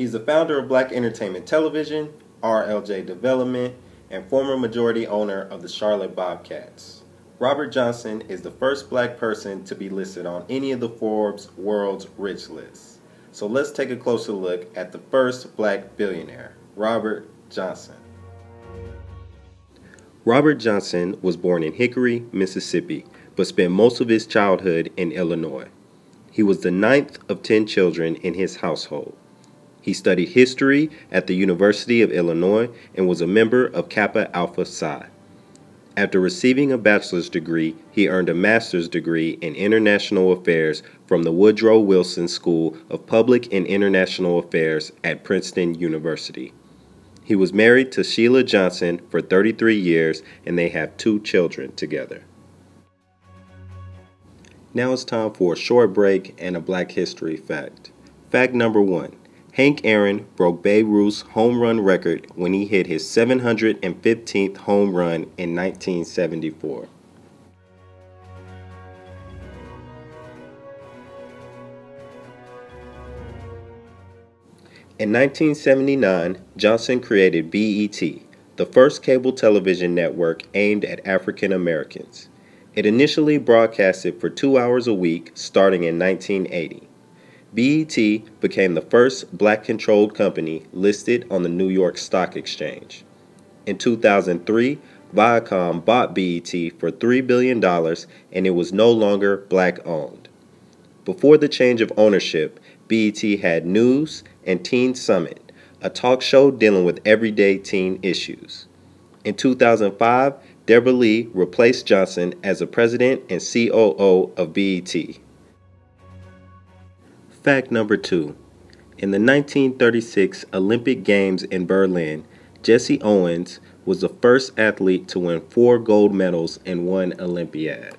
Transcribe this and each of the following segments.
He's the founder of Black Entertainment Television, RLJ Development, and former majority owner of the Charlotte Bobcats. Robert Johnson is the first black person to be listed on any of the Forbes World's Rich lists. So let's take a closer look at the first black billionaire, Robert Johnson. Robert Johnson was born in Hickory, Mississippi, but spent most of his childhood in Illinois. He was the ninth of ten children in his household. He studied history at the University of Illinois and was a member of Kappa Alpha Psi. After receiving a bachelor's degree, he earned a master's degree in international affairs from the Woodrow Wilson School of Public and International Affairs at Princeton University. He was married to Sheila Johnson for 33 years and they have two children together. Now it's time for a short break and a Black History fact. Fact number one Hank Aaron broke Babe Ruth's home run record when he hit his 715th home run in 1974. In 1979, Johnson created BET, the first cable television network aimed at African Americans. It initially broadcasted for two hours a week starting in 1980. BET became the first black controlled company listed on the New York Stock Exchange. In 2003, Viacom bought BET for $3 billion and it was no longer black owned. Before the change of ownership, BET had News and Teen Summit, a talk show dealing with everyday teen issues. In 2005, Deborah Lee replaced Johnson as the president and COO of BET. Fact number two. In the 1936 Olympic Games in Berlin, Jesse Owens was the first athlete to win four gold medals in one Olympiad.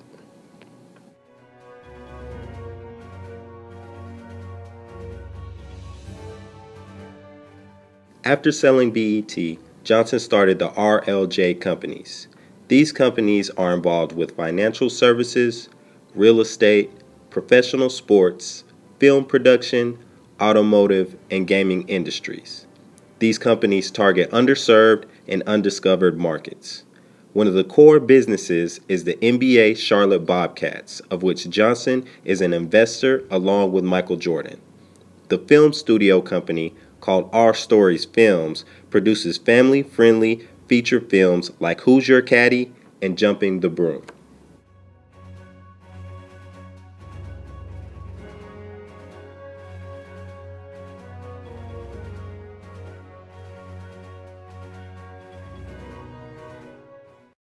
After selling BET, Johnson started the RLJ companies. These companies are involved with financial services, real estate, professional sports, film production, automotive, and gaming industries. These companies target underserved and undiscovered markets. One of the core businesses is the NBA Charlotte Bobcats, of which Johnson is an investor along with Michael Jordan. The film studio company called Our Stories Films produces family friendly feature films like Who's Your Caddy and Jumping the Broom.